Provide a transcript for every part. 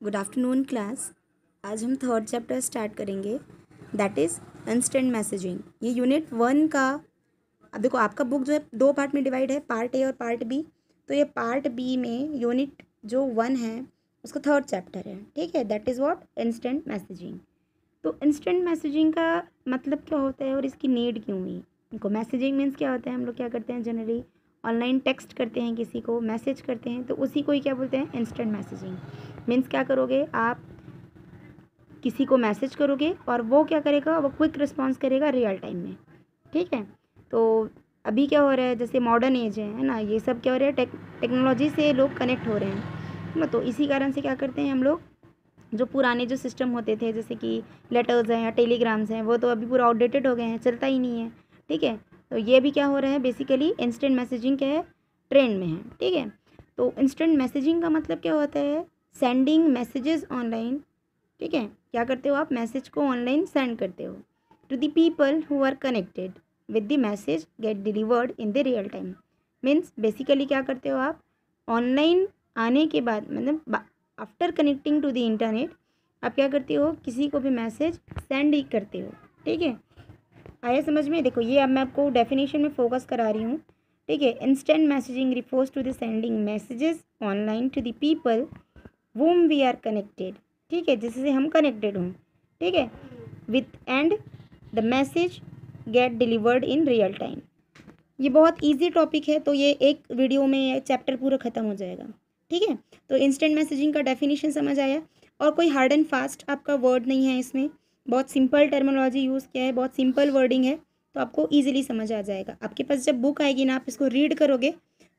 Good afternoon class. आज हम third chapter start करेंगे। दैट इज़ इंस्टेंट मैसेजिंग ये यूनिट वन का, अब देखो आपका बुक जो है, दो पार्ट में डिवाइड है पार्ट ए और पार्ट बी तो ये पार्ट बी में यूनिट जो वन है, उसका थर्ड चैप्टर है। ठीक है? That is what instant messaging तो इंस्टेंट मैसेजिंग का मतलब क्या होता है और इसकी नीड क्यों हुई? देखो मैसेजिंग मीन्स क्या होता है? हम लोग क्या करते हैं जनरली ऑनलाइन टेक्स्ट करते हैं किसी को, मैसेज करते हैं तो उसी को ही क्या बोलते हैं? इंस्टेंट मैसेजिंग मीन्स क्या करोगे? आप किसी को मैसेज करोगे और वो क्या करेगा? वो क्विक रिस्पॉन्स करेगा रियल टाइम में। ठीक है? तो अभी क्या हो रहा है? जैसे मॉडर्न एज है ना? ये सब क्या हो रहा है? टेक टेक्नोलॉजी से लोग कनेक्ट हो रहे हैं। ना तो इसी कारण से क्या करते हैं हम लोग? जो पुराने जो सिस्टम होते थे, जैसे कि लेटर्स हैं या टेलीग्राम्स हैं, वो तो अभी पूरा आउटडेटेड हो गए हैं, चलता ही नहीं है। ठीक है? तो ये भी क्या हो रहा है? बेसिकली इंस्टेंट मैसेजिंग क्या है? ट्रेंड में है, ठीक है? तो इंस्टेंट मैसेजिंग का मतलब क्या होता है? सेंडिंग मैसेजेस ऑनलाइन ठीक है? क्या करते हो आप? मैसेज को ऑनलाइन सेंड करते हो to the people who are connected with the message get delivered in the real time means basically क्या करते हो आप? ऑनलाइन आने के बाद मतलब after connecting to the internet आप क्या करते हो? किसी को भी मैसेज सेंड ही करते हो, ठीक है? आया समझ में? देखो, ये अब मैं आपको डेफिनेशन में फोकस करा रही हूँ। ठीक है instant messaging refers to the sending messages online to the people whom we are connected ठीक है, जिससे हम कनेक्टेड हों। ठीक है with and the message get delivered in real time ये बहुत ईजी टॉपिक है तो ये एक वीडियो में चैप्टर पूरा ख़त्म हो जाएगा। ठीक है तो इंस्टेंट मैसेजिंग का डेफिनेशन समझ आया। और कोई हार्ड एंड फास्ट आपका वर्ड नहीं है इसमें। बहुत सिंपल टर्मोलॉजी यूज़ किया है, बहुत सिंपल वर्डिंग है तो आपको ईजिली समझ आ जाएगा। आपके पास जब बुक आएगी ना, आप इसको रीड करोगे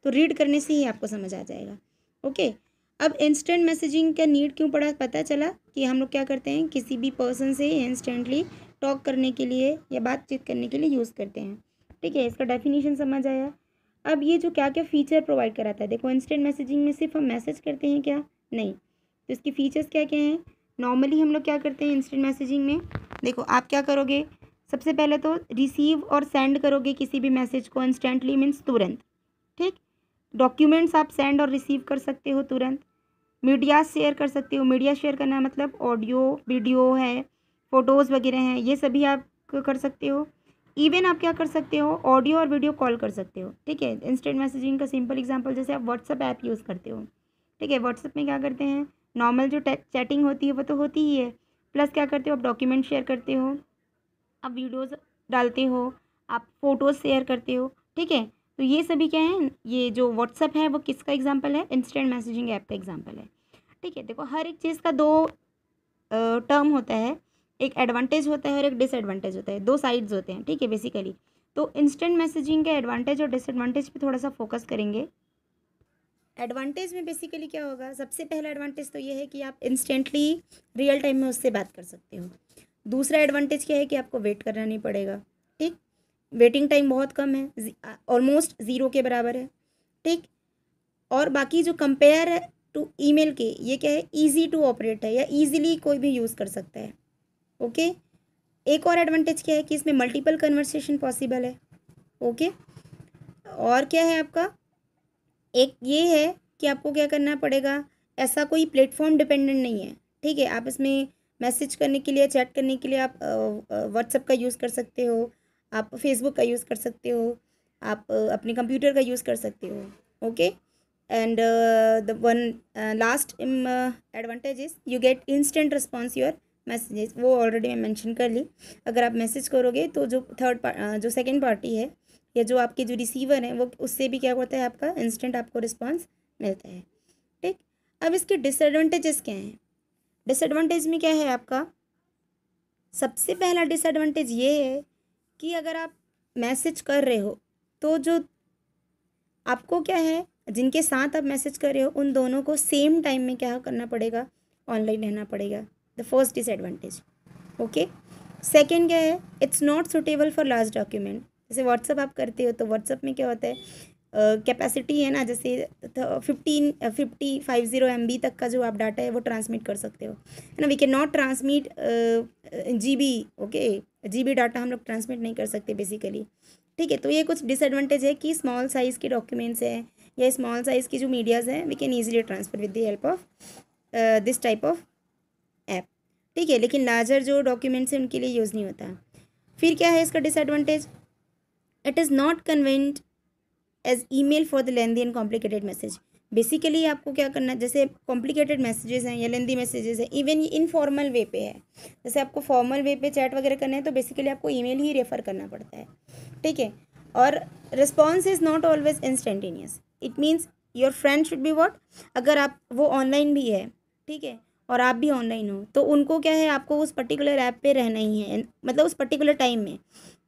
तो रीड करने से ही आपको समझ आ जाएगा। ओके अब इंस्टेंट मैसेजिंग का नीड क्यों पड़ा? पता चला कि हम लोग क्या करते हैं, किसी भी पर्सन से इंस्टेंटली टॉक करने के लिए या बातचीत करने के लिए यूज़ करते हैं। ठीक है? इसका डेफिनेशन समझ आया। अब ये जो क्या क्या फ़ीचर प्रोवाइड कराता है, देखो इंस्टेंट मैसेजिंग में सिर्फ़ हम मैसेज करते हैं क्या? नहीं। तो इसके फ़ीचर्स क्या क्या हैं? नॉर्मली हम लोग क्या करते हैं इंस्टेंट मैसेजिंग में? देखो, आप क्या करोगे? सबसे पहले तो रिसीव और सेंड करोगे किसी भी मैसेज को इंस्टेंटली मीन्स तुरंत, ठीक? डॉक्यूमेंट्स आप सेंड और रिसीव कर सकते हो तुरंत। मीडिया शेयर कर सकते हो। मीडिया शेयर करना मतलब ऑडियो वीडियो है फ़ोटोज़ वगैरह हैं, ये सभी आप कर सकते हो। इवन आप क्या कर सकते हो? ऑडियो और वीडियो कॉल कर सकते हो, ठीक है? इंस्टेंट मैसेजिंग का सिंपल एग्जांपल जैसे आप व्हाट्सअप ऐप यूज़ करते हो, ठीक है? व्हाट्सअप में क्या करते हैं? नॉर्मल जो चैटिंग होती है, वो तो होती ही है। प्लस क्या करते हो? आप डॉक्यूमेंट शेयर करते हो, आप वीडियोज़ डालते हो, आप फ़ोटोज़ शेयर करते हो, ठीक है? तो ये सभी क्या है? ये जो व्हाट्सअप है, वो किसका एग्ज़ाम्पल है? इंस्टेंट मैसेजिंग ऐप का एग्ज़ाम्पल है। ठीक है? देखो, हर एक चीज़ का दो टर्म होता है। एक एडवांटेज होता है और एक डिसएडवांटेज होता है। दो साइड्स होते हैं, ठीक है बेसिकली तो इंस्टेंट मैसेजिंग के एडवांटेज और डिसएडवांटेज पे थोड़ा सा फोकस करेंगे। एडवांटेज में बेसिकली क्या होगा? सबसे पहला एडवांटेज तो ये है कि आप इंस्टेंटली रियल टाइम में उससे बात कर सकते हो। दूसरा एडवांटेज क्या है कि आपको वेट करना नहीं पड़ेगा, ठीक? वेटिंग टाइम बहुत कम है ऑलमोस्ट ज़ीरो के बराबर है, ठीक? और बाकी जो कंपेयर है टू ईमेल के, ये क्या है? इजी टू ऑपरेट है या इजीली कोई भी यूज़ कर सकता है, ओके? एक और एडवांटेज क्या है कि इसमें मल्टीपल कन्वर्सेशन पॉसिबल है, ओके? और क्या है आपका? एक ये है कि आपको क्या करना पड़ेगा, ऐसा कोई प्लेटफॉर्म डिपेंडेंट नहीं है, ठीक है? आप इसमें मैसेज करने के लिए चैट करने के लिए आप व्हाट्सएप का यूज़ कर सकते हो, आप फेसबुक का यूज़ कर सकते हो, आप अपने कंप्यूटर का यूज़ कर सकते हो okay and the one last advantage is you get instant response your messages वो ऑलरेडी मैं मेंशन कर ली। अगर आप मैसेज करोगे तो जो थर्ड जो सेकेंड पार्टी है या जो आपके जो रिसीवर हैं, वो उससे भी क्या होता है आपका? इंस्टेंट आपको रिस्पॉन्स मिलता है। ठीक? अब इसके डिसएडवांटेजेस क्या हैं? डिसएडवांटेज में क्या है आपका? सबसे पहला डिसएडवांटेज ये है कि अगर आप मैसेज कर रहे हो तो जो आपको क्या है, जिनके साथ आप मैसेज कर रहे हो, उन दोनों को सेम टाइम में क्या करना पड़ेगा? ऑनलाइन रहना पड़ेगा। The first disadvantage okay second क्या है? It's not suitable for large document जैसे व्हाट्सअप आप करते हो तो व्हाट्सअप में क्या होता है कैपेसिटी uh, है ना जैसे fifteen fifty five zero M B तक का जो आप डाटा है वो ट्रांसमिट कर सकते हो। है ना we can not transmit G B okay G B data हम लोग ट्रांसमिट नहीं कर सकते बेसिकली ठीक है तो ये कुछ डिसएडवांटेज है कि स्मॉल साइज़ के डॉक्यूमेंट्स हैं या स्मॉल साइज़ की जो मीडियाज़ हैं we can easily transfer with the help of this type of app ठीक है लेकिन लार्जर जो डॉक्यूमेंट्स हैं उनके लिए यूज़ नहीं होता। फिर क्या है इसका disadvantage it is not convenient as email for the lengthy and complicated message basically आपको क्या करना है जैसे कॉम्प्लिकेटेड मैसेजेस हैं या लेंदी मैसेजेस हैं इवन ये इनफॉर्मल वे पे है। जैसे आपको फॉर्मल वे पे चैट वगैरह करना है तो बेसिकली आपको ईमेल ही रेफ़र करना पड़ता है। ठीक है? और response is not always instantaneous it means your friend should be what अगर आप, वो ऑनलाइन भी है, ठीक है? और आप भी ऑनलाइन हो तो उनको क्या है, आपको उस पर्टिकुलर ऐप पे रहना ही है मतलब उस पर्टिकुलर टाइम में।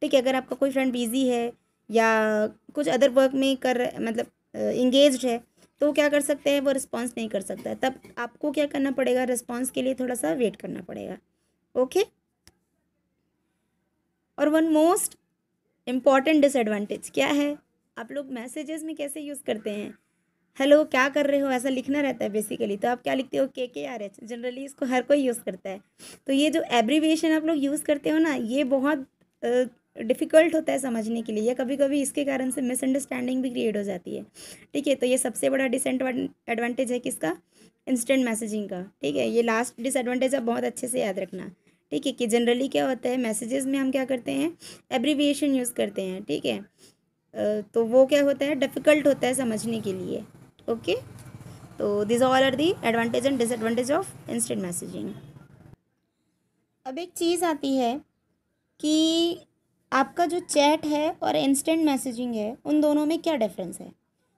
ठीक है, अगर आपका कोई फ्रेंड बिज़ी है या कुछ अदर वर्क में कर मतलब इंगेज है तो क्या कर सकते हैं? वो रिस्पॉन्स नहीं कर सकता तब आपको क्या करना पड़ेगा? रिस्पॉन्स के लिए थोड़ा सा वेट करना पड़ेगा। ओके और वन मोस्ट इंपॉर्टेंट डिसएडवांटेज क्या है? आप लोग मैसेजेस में कैसे यूज़ करते हैं? हेलो क्या कर रहे हो? ऐसा लिखना रहता है बेसिकली तो आप क्या लिखते हो? के के आर एच जनरली इसको हर कोई यूज़ करता है। तो ये जो एब्रीविएशन आप लोग यूज़ करते हो ना, ये बहुत डिफ़िकल्ट होता है समझने के लिए या कभी कभी इसके कारण से मिसअंडरस्टैंडिंग भी क्रिएट हो जाती है। ठीक है तो ये सबसे बड़ा डिसएडवांटेज है किसका? इंस्टेंट मैसेजिंग का। ठीक है, ये लास्ट डिसएडवांटेज आप बहुत अच्छे से याद रखना। ठीक है, कि जनरली क्या होता है मैसेजेस में हम क्या करते हैं? एब्रीविएशन यूज़ करते हैं। ठीक है तो वो क्या होता है? डिफ़िकल्ट होता है समझने के लिए। ओके तो this all are the advantage and disadvantage of instant messaging अब एक चीज़ आती है कि आपका जो चैट है और इंस्टेंट मैसेजिंग है, उन दोनों में क्या डिफरेंस है?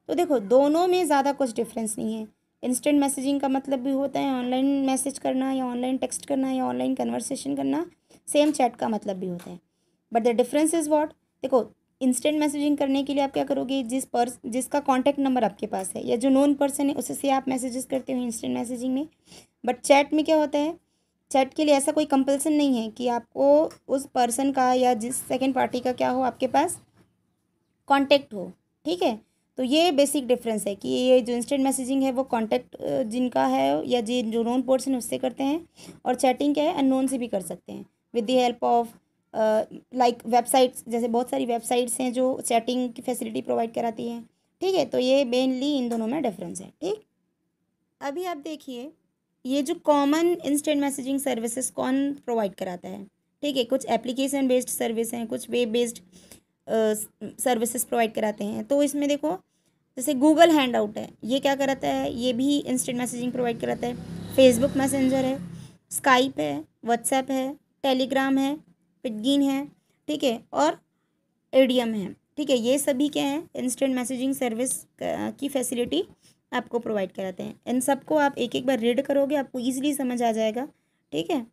तो देखो, दोनों में ज़्यादा कुछ डिफरेंस नहीं है। इंस्टेंट मैसेजिंग का मतलब भी होता है ऑनलाइन मैसेज करना या ऑनलाइन टेक्स्ट करना या ऑनलाइन कन्वर्सेशन करना सेम चैट का मतलब भी होता है। But the difference is what देखो इंस्टेंट मैसेजिंग करने के लिए आप क्या करोगे? जिस पर्स जिसका कॉन्टैक्ट नंबर आपके पास है, या जो नोन पर्सन है उससे आप मैसेजेस करते हो इंस्टेंट मैसेजिंग में। बट चैट में क्या होता है? चैट के लिए ऐसा कोई कंपल्सन नहीं है कि आपको उस पर्सन का या जिस सेकेंड पार्टी का क्या हो आपके पास कॉन्टेक्ट हो, ठीक है? तो ये बेसिक डिफरेंस है कि ये जो इंस्टेंट मैसेजिंग है वो कॉन्टेक्ट जिनका है या जिन जो नोन पर्सन उससे करते हैं और चैटिंग क्या है अननोन से भी कर सकते हैं। With the help of like websites जैसे बहुत सारी वेबसाइट्स हैं जो चैटिंग की फैसिलिटी प्रोवाइड कराती हैं, ठीक है? तो ये मेनली इन दोनों में डिफरेंस है, ठीक? अभी आप देखिए ये जो कॉमन इंस्टेंट मैसेजिंग सर्विसेज़ कौन प्रोवाइड कराता है? ठीक है, कुछ एप्लीकेशन बेस्ड सर्विस हैं, कुछ वेब बेस्ड सर्विसेज़ प्रोवाइड कराते हैं। तो इसमें देखो, जैसे गूगल हैंड आउट है, ये क्या कराता है? ये भी इंस्टेंट मैसेजिंग प्रोवाइड कराता है। फेसबुक मैसेंजर है स्काइप है व्हाट्सएप है टेलीग्राम है पिटगिन है, ठीक है, और एडीएम है। ठीक है, ये सभी क्या हैं? इंस्टेंट मैसेजिंग सर्विस की फैसिलिटी आपको प्रोवाइड कराते हैं। इन सबको आप एक एक बार रीड करोगे, आपको ईजिली समझ आ जाएगा। ठीक है?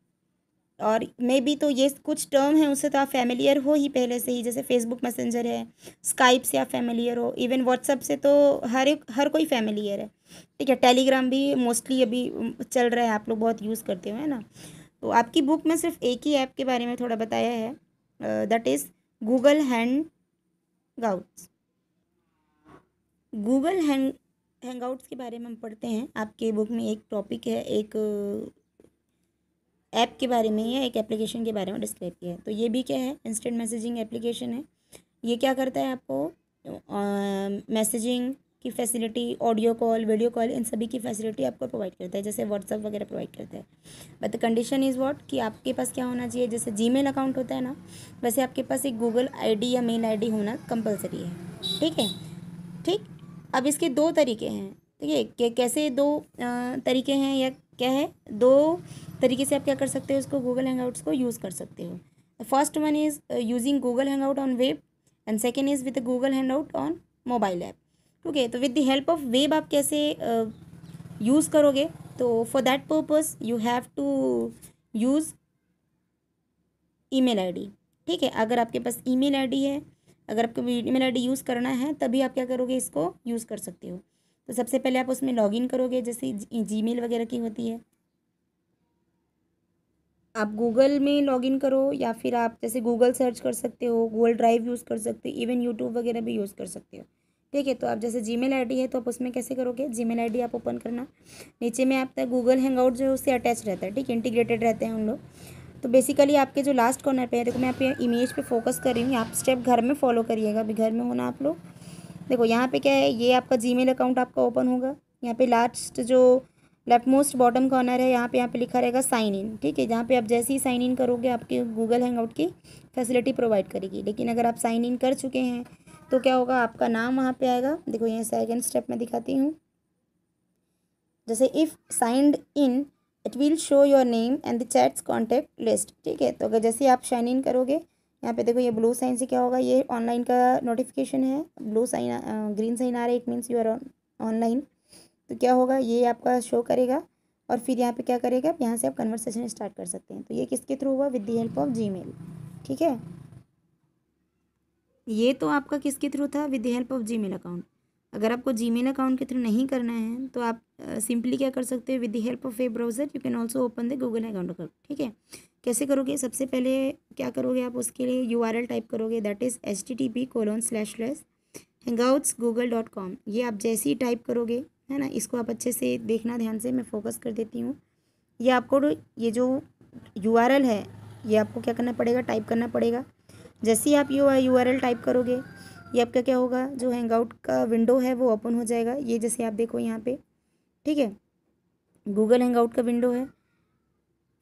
और मे बी तो ये कुछ टर्म है, उससे तो आप फैमिलियर हो ही पहले से ही। जैसे फेसबुक मैसेंजर है स्काइप से आप फैमिलियर हो। इवन व्हाट्सअप से तो हर एक, हर कोई फैमिलियर है। ठीक है? टेलीग्राम भी मोस्टली अभी चल रहा है, आप लोग बहुत यूज़ करते हो, है ना? तो आपकी बुक में सिर्फ़ एक ही ऐप के बारे में थोड़ा बताया है। That is Google Hangouts Google hand Hangouts के बारे में हम पढ़ते हैं। आपके बुक में एक टॉपिक है, एक ऐप के बारे में या एक एप्लीकेशन के बारे में डिस्क्राइब किया है। तो ये भी क्या है? इंस्टेंट मैसेजिंग एप्लीकेशन है। ये क्या करता है आपको? मैसेजिंग की facility audio call video call इन सभी की फैसिलिटी आपको प्रोवाइड करता है। जैसे व्हाट्सअप वगैरह प्रोवाइड करता है। But the condition is what कि आपके पास क्या होना चाहिए? जैसे जीमेल अकाउंट होता है ना, वैसे आपके पास एक गूगल आईडी या मेल आईडी होना कंपलसरी है। ठीक है? ठीक? अब इसके दो तरीके हैं। ठीक है कैसे दो तरीके हैं या क्या है? दो तरीके से आप क्या कर सकते हो इसको गूगल हैंगआउट्स को यूज़ कर सकते हो। First one is using Google Hangout web and second is with Google Hangout mobile app ठीक है तो with the help of web आप कैसे यूज़ uh, करोगे? तो for that purpose you have to use email ID ठीक है अगर आपके पास ईमेल आईडी है अगर आपको ईमेल आई यूज़ करना है, तभी आप क्या करोगे इसको यूज़ कर सकते हो। तो सबसे पहले आप उसमें लॉगिन करोगे, जैसे जी मेल वगैरह की होती है। आप गूगल में लॉगिन करो, या फिर आप जैसे गूगल सर्च कर सकते हो गूगल ड्राइव यूज़ कर सकते हो, इवन यूट्यूब वगैरह भी यूज़ कर सकते हो। ठीक है तो आप जैसे जी मेल है तो आप उसमें कैसे करोगे? जी मेल आप ओपन करना। नीचे में आपका गूगल हैंगआउट जो है, उससे अटैच रहता है, ठीक इंटीग्रेटेड रहते हैं उन लोग। तो बेसिकली आपके जो लास्ट कॉर्नर पे है, देखो मैं आप इमेज पे फोकस कर रही हूँ, आप स्टेप घर में फॉलो करिएगा, अभी घर में होना आप लोग। देखो, यहाँ पे क्या है, ये आपका जीमेल अकाउंट आपका ओपन होगा। यहाँ पे लास्ट जो लेफ़्ट मोस्ट बॉटम कॉर्नर है, यहाँ पे यहाँ पे लिखा रहेगा साइन इन ठीक है? जहाँ पे आप जैसे ही साइन इन करोगे, आपके गूगल हैंगआउट की फैसिलिटी प्रोवाइड करेगी। लेकिन अगर आप साइन इन कर चुके हैं तो क्या होगा, आपका नाम वहाँ पे आएगा। देखो ये सेकेंड स्टेप में दिखाती हूँ। जैसे if signed in it will show your name and the chats contact list ठीक है? तो अगर जैसे आप साइन इन करोगे, यहाँ पे देखो ये ब्लू साइन से क्या होगा? ये ऑनलाइन का नोटिफिकेशन है। ब्लू साइन ग्रीन साइन आ रहा है it means you are online तो क्या होगा? ये आपका शो करेगा और फिर यहाँ पे क्या करेगा? यहाँ से आप कन्वर्सेशन स्टार्ट कर सकते हैं। तो ये किसके थ्रू हुआ? With the help of G ठीक है? ये तो आपका किसके थ्रू था? With the help of G account अगर आपको जी अकाउंट के थ्रू नहीं करना है तो आप सिंपली क्या कर सकते हो? With the help of a browser you can also open the Google account account ठीक है? कैसे करोगे? सबसे पहले क्या करोगे आप उसके लिए? यूआरएल टाइप करोगे that is H T T P colon slash slash Hangouts Google dot com ये आप जैसे ही टाइप करोगे, है ना? इसको आप अच्छे से देखना, ध्यान से मैं फोकस कर देती हूँ। ये आपको ये जो यूआरएल है, ये आपको क्या करना पड़ेगा? टाइप करना पड़ेगा। जैसे ही आप यू यू टाइप करोगे ये आपका क्या होगा? जो हैंगआउट का विंडो है, वो ओपन हो जाएगा। ये जैसे आप देखो यहाँ पे, ठीक है? गूगल हैंगआउट का विंडो है।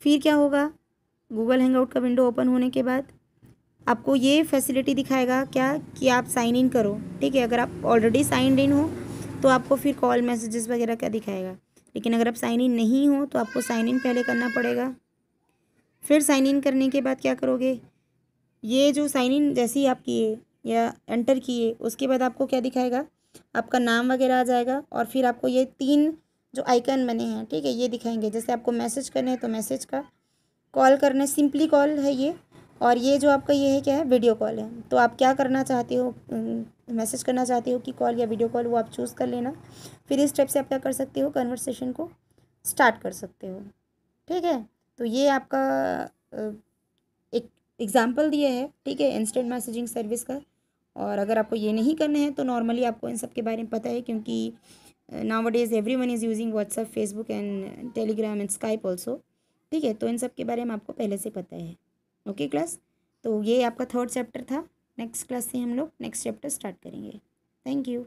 फिर क्या होगा? गूगल हैंगआउट का विंडो ओपन होने के बाद आपको ये फैसिलिटी दिखाएगा क्या? कि आप साइन इन करो, ठीक है? अगर आप ऑलरेडी साइंड इन हो तो आपको फिर कॉल मैसेजेस वगैरह क्या दिखाएगा? लेकिन अगर आप साइन इन नहीं हो तो आपको साइन इन पहले करना पड़ेगा। फिर साइन इन करने के बाद क्या करोगे? ये जो साइन इन जैसे ही आप किए या एंटर किए, उसके बाद आपको क्या दिखाएगा? आपका नाम वगैरह आ जाएगा और फिर आपको ये तीन जो आइकन बने हैं, ठीक है, ये दिखाएँगे। जैसे आपको मैसेज करने हैं तो मैसेज का कॉल करने सिंपली कॉल है ये और ये जो आपका ये है, क्या है वीडियो कॉल है। तो आप क्या करना चाहते हो? मैसेज करना चाहते हो कि कॉल या वीडियो कॉल वो आप चूज़ कर लेना। फिर इस स्टेप से आप क्या कर सकते हो? कन्वर्सेशन को स्टार्ट कर सकते हो, ठीक है? तो ये आपका एग्ज़ाम्पल दिया है, ठीक है इंस्टेंट मैसेजिंग सर्विस का। और अगर आपको ये नहीं करना है तो नॉर्मली आपको इन सब के बारे में पता है, क्योंकि nowadays everyone is using WhatsApp Facebook and Telegram and Skype also ठीक है तो इन सब के बारे में आपको पहले से पता है। ओके क्लास तो ये आपका थर्ड चैप्टर था। नेक्स्ट क्लास से हम लोग नेक्स्ट चैप्टर स्टार्ट करेंगे। Thank you